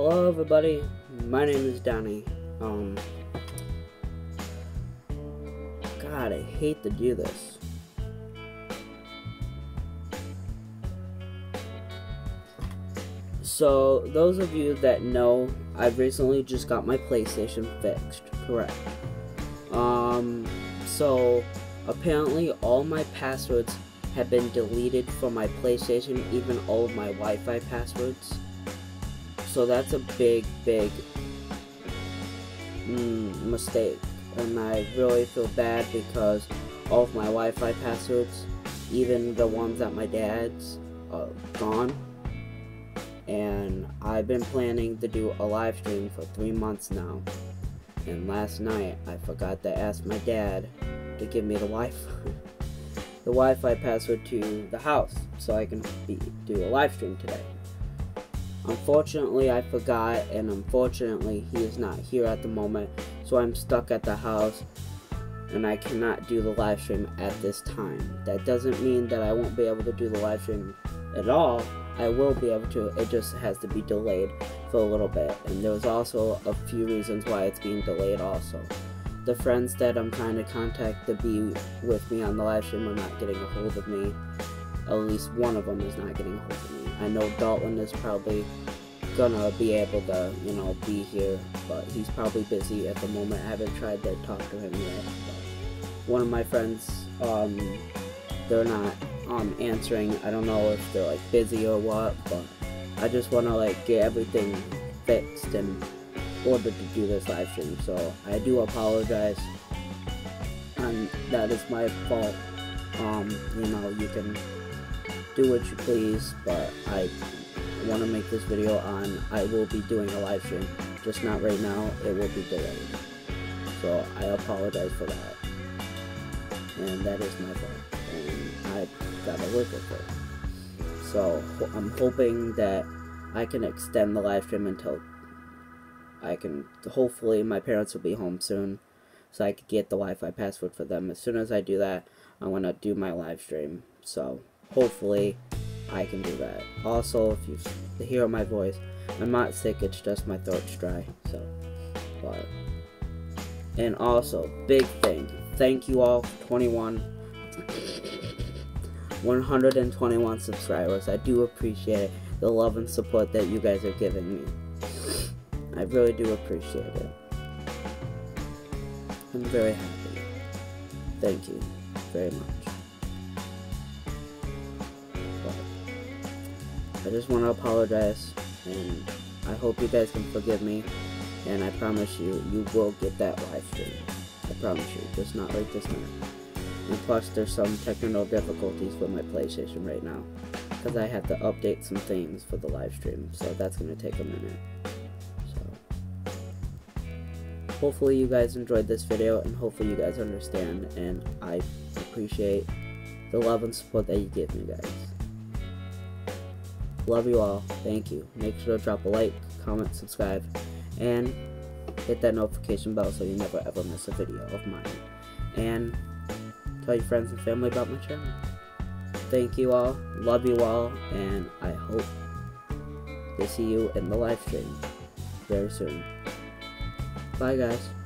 Hello everybody, my name is Donnie. Um, God, I hate to do this. So, those of you that know, I've recently just got my PlayStation fixed, correct. Um, so, apparently all my passwords have been deleted from my PlayStation, even all of my Wi-Fi passwords. So that's a big, big mm, mistake. And I really feel bad because all of my Wi-Fi passwords, even the ones that my dad's, are gone. And I've been planning to do a live stream for three months now. And last night, I forgot to ask my dad to give me the Wi-Fi, the Wi-Fi password to the house, so I can be, do a live stream today. Unfortunately, I forgot, and unfortunately, he is not here at the moment, so I'm stuck at the house, and I cannot do the live stream at this time. That doesn't mean that I won't be able to do the live stream at all. I will be able to, it just has to be delayed for a little bit, and there's also a few reasons why it's being delayed also. The friends that I'm trying to contact to be with me on the live stream are not getting a hold of me. At least one of them is not getting hold of me. I know Dalton is probably gonna be able to, you know, be here, but he's probably busy at the moment. I haven't tried to talk to him yet. One of my friends, um, they're not um answering. I don't know if they're like busy or what, but I just want to like get everything fixed in order to do this live stream. So I do apologize, and that is my fault. Um, you know, you can do what you please, but I want to make this video on, I will be doing a live stream, just not right now, it will be delayed. So I apologize for that. And that is my fault. And I gotta work with it. So I'm hoping that I can extend the live stream until I can, hopefully my parents will be home soon. So I could get the Wi-Fi password for them. As soon as I do that, I'm gonna do my live stream. So hopefully I can do that. Also, if you hear my voice, I'm not sick, it's just my throat's dry, so, but, and also, big thing, thank you all, 21, 121 subscribers, I do appreciate the love and support that you guys are giving me, I really do appreciate it, I'm very happy, thank you very much. I just want to apologize, and I hope you guys can forgive me, and I promise you, you will get that live stream. I promise you, just not like this night. And plus, there's some technical difficulties with my PlayStation right now, because I have to update some things for the live stream, so that's going to take a minute. So, hopefully you guys enjoyed this video, and hopefully you guys understand, and I appreciate the love and support that you give me, guys. Love you all. Thank you. Make sure to drop a like, comment, subscribe, and hit that notification bell so you never ever miss a video of mine. And tell your friends and family about my channel. Thank you all. Love you all. And I hope to see you in the live stream very soon. Bye, guys.